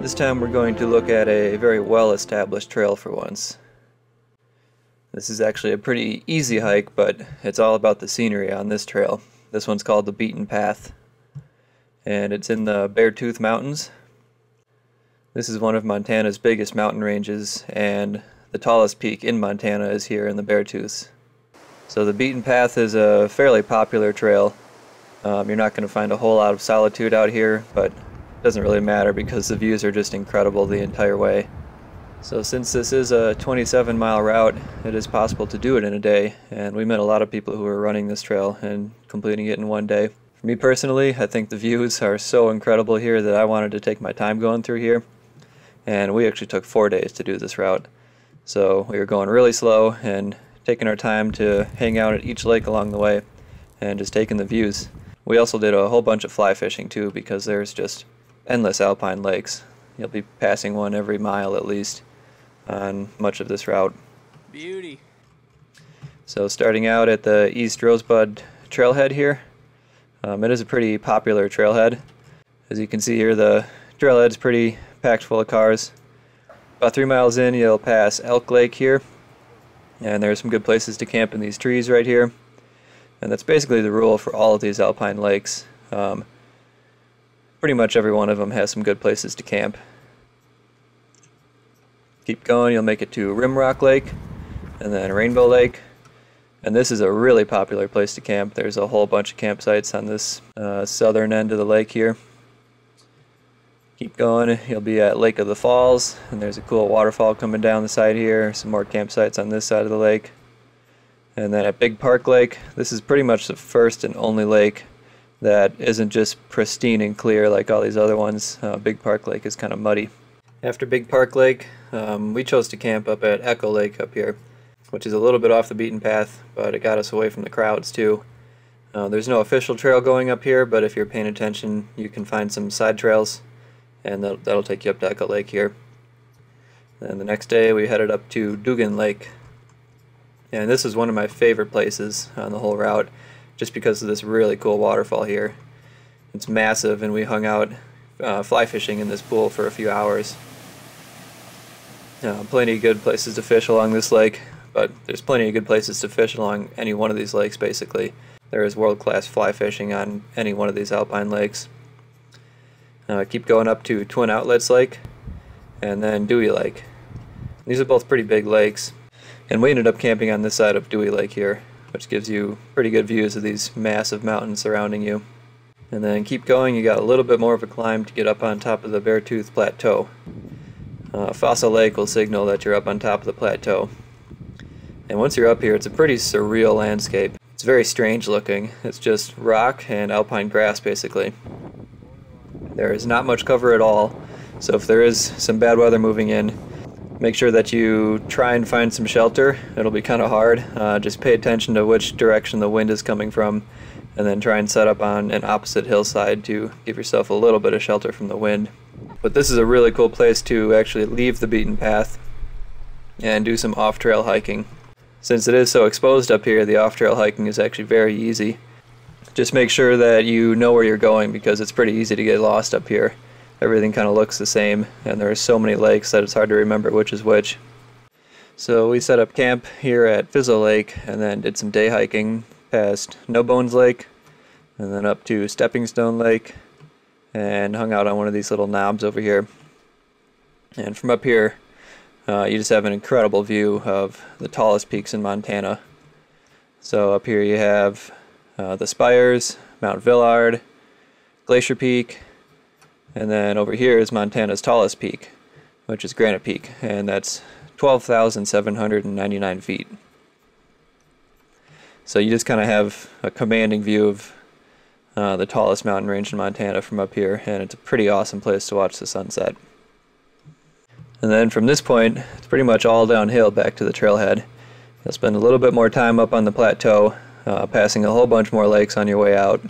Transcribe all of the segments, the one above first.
This time we're going to look at a very well established trail for once. This is actually a pretty easy hike, but it's all about the scenery on this trail. This one's called the Beaten Path, and it's in the Beartooth Mountains. This is one of Montana's biggest mountain ranges, and the tallest peak in Montana is here in the Beartooths. So the Beaten Path is a fairly popular trail. Um, you're not going to find a whole lot of solitude out here, but doesn't really matter because the views are just incredible the entire way. So since this is a 27 mile route, it is possible to do it in a day, and we met a lot of people who were running this trail and completing it in one day. For me personally, I think the views are so incredible here that I wanted to take my time going through here, and we actually took four days to do this route. So we were going really slow and taking our time to hang out at each lake along the way and just taking the views. We also did a whole bunch of fly fishing too because there's just endless alpine lakes. You'll be passing one every mile at least on much of this route. Beauty. So starting out at the East Rosebud trailhead here, um, it is a pretty popular trailhead. As you can see here, the trailhead's pretty packed full of cars. About three miles in, you'll pass Elk Lake here, and there's some good places to camp in these trees right here. And that's basically the rule for all of these alpine lakes. Um, pretty much every one of them has some good places to camp. Keep going, you'll make it to Rimrock Lake and then Rainbow Lake. And this is a really popular place to camp. There's a whole bunch of campsites on this uh, southern end of the lake here. Keep going, you'll be at Lake of the Falls, and there's a cool waterfall coming down the side here. Some more campsites on this side of the lake. And then at Big Park Lake, this is pretty much the first and only lake that isn't just pristine and clear like all these other ones. Uh, Big Park Lake is kind of muddy. After Big Park Lake, um, we chose to camp up at Echo Lake up here, which is a little bit off the beaten path, but it got us away from the crowds too. Uh, there's no official trail going up here, but if you're paying attention, you can find some side trails, and that'll, that'll take you up to Echo Lake here. Then the next day, we headed up to Dugan Lake. And this is one of my favorite places on the whole route, just because of this really cool waterfall here. It's massive, and we hung out uh, fly fishing in this pool for a few hours. Uh, plenty of good places to fish along this lake, but there's plenty of good places to fish along any one of these lakes basically. There is world-class fly fishing on any one of these alpine lakes. Uh, keep going up to Twin Outlets Lake and then Dewey Lake. These are both pretty big lakes, and we ended up camping on this side of Dewey Lake here, which gives you pretty good views of these massive mountains surrounding you. And then keep going, you got a little bit more of a climb to get up on top of the Beartooth Plateau. Uh, Fossil Lake will signal that you're up on top of the plateau. And once you're up here, it's a pretty surreal landscape. It's very strange looking. It's just rock and alpine grass, basically. There is not much cover at all, so if there is some bad weather moving in, make sure that you try and find some shelter. It'll be kind of hard. Uh, just pay attention to which direction the wind is coming from, and then try and set up on an opposite hillside to give yourself a little bit of shelter from the wind. But this is a really cool place to actually leave the beaten path and do some off-trail hiking. Since it is so exposed up here, the off-trail hiking is actually very easy. Just make sure that you know where you're going because it's pretty easy to get lost up here. Everything kind of looks the same and there are so many lakes that it's hard to remember which is which. So we set up camp here at Fizzle Lake and then did some day hiking past No Bones Lake and then up to Stepping Stone Lake and hung out on one of these little knobs over here. And from up here, uh, you just have an incredible view of the tallest peaks in Montana. So up here you have uh, the Spires, Mount Villard, Glacier Peak, and then over here is Montana's tallest peak, which is Granite Peak, and that's 12,799 feet. So you just kind of have a commanding view of uh, the tallest mountain range in Montana from up here, and it's a pretty awesome place to watch the sunset. And then from this point, it's pretty much all downhill back to the trailhead. You'll spend a little bit more time up on the plateau, uh, passing a whole bunch more lakes on your way out.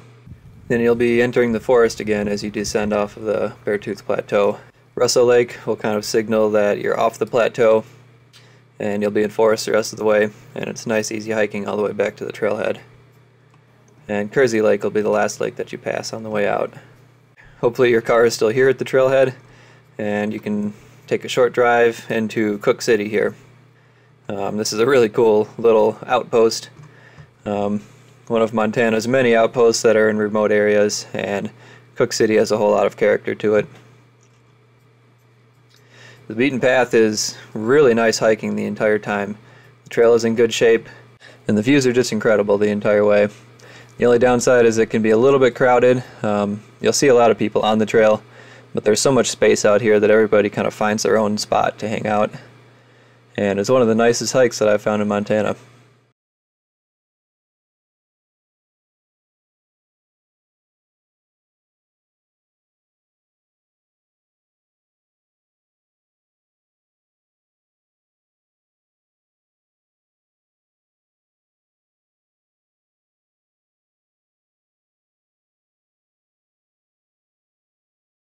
Then you'll be entering the forest again as you descend off of the Beartooth Plateau. Russell Lake will kind of signal that you're off the plateau and you'll be in forest the rest of the way and it's nice easy hiking all the way back to the trailhead. And Kersey Lake will be the last lake that you pass on the way out. Hopefully your car is still here at the trailhead and you can take a short drive into Cooke City here. Um, this is a really cool little outpost. Um, one of Montana's many outposts that are in remote areas, and Cooke City has a whole lot of character to it. The beaten path is really nice hiking the entire time. The trail is in good shape, and the views are just incredible the entire way. The only downside is it can be a little bit crowded. Um, you'll see a lot of people on the trail, but there's so much space out here that everybody kind of finds their own spot to hang out. And it's one of the nicest hikes that I've found in Montana.